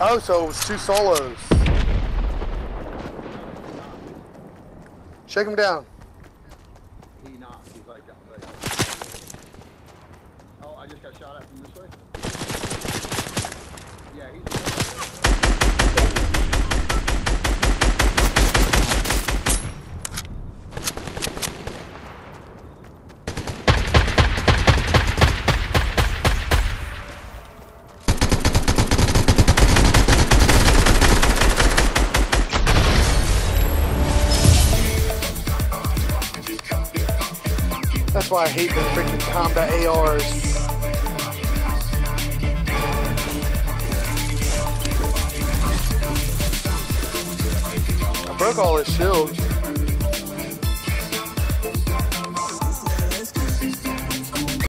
Oh, so it was two solos. Shake him down. He not. He's like. Oh, I just got shot at from this way. That's why I hate the freaking combat ARs. I broke all his shields.